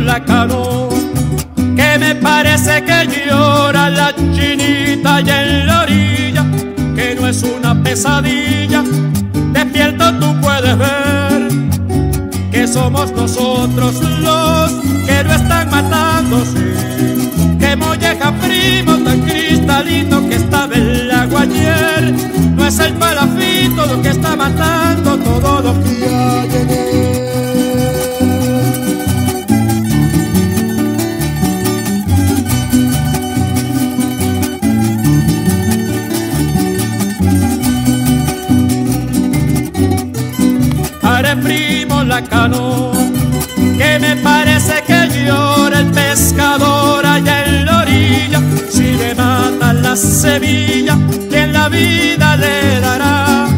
la canoa, que me parece que llora la chinita y en la orilla, que no es una pesadilla, despierto tú puedes ver que somos nosotros los que lo están matando. Que molleja primo que me parece que llora el pescador allá en la orilla. Si le matan la semilla, ¿quién la vida le dará?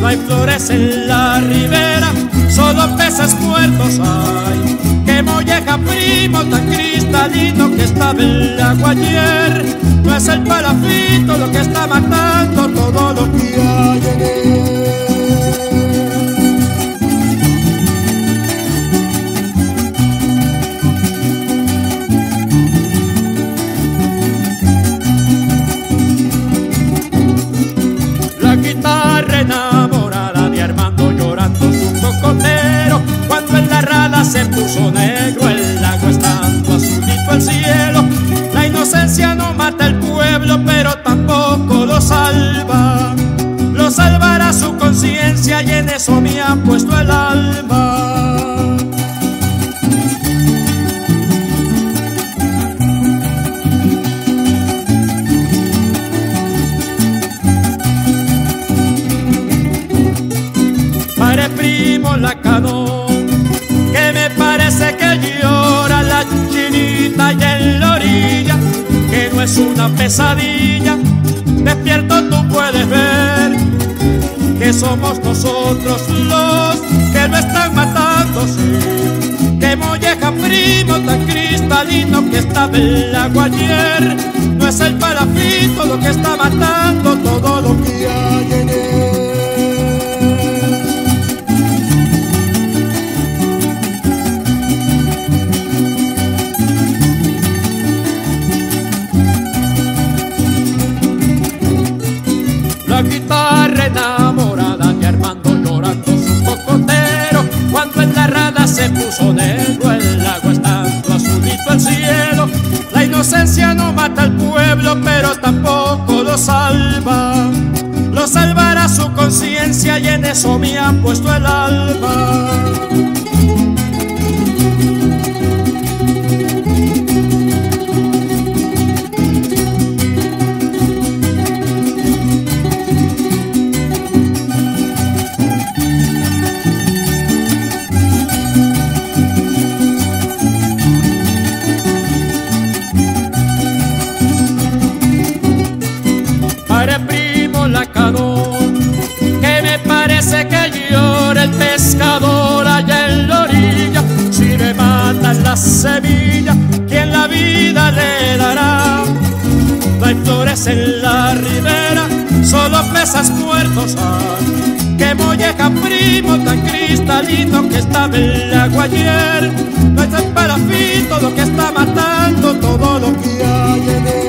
No hay flores en la ribera, solo peces muertos hay. Que molleja primo tan cristalino que estaba el agua ayer. No es el palafito lo que está matando puso negro el agua estando azulito el cielo. La inocencia no mata el pueblo pero tampoco lo salva. Lo salvará su conciencia y en eso me ha puesto el alma. Pare primo la canoa, y en la orilla, que no es una pesadilla, despierto tú puedes ver, que somos nosotros los que lo están matando, sí. que molleja primo tan cristalino que estaba el agua ayer, no es el palafito lo que está matando todo lo que hay en él. No mata al pueblo pero tampoco lo salva. Lo salvará su conciencia y en eso me ha puesto el alma Pare primo la canoa, que me parece que llora el pescador allá en la orilla. Si le matan la semilla, ¿quién la vida le dará? No hay flores en la ribera, solo peces muertos hay. Que molleja primo tan cristalino que estaba el agua ayer. No es el palafito lo que está matando todo lo que hay.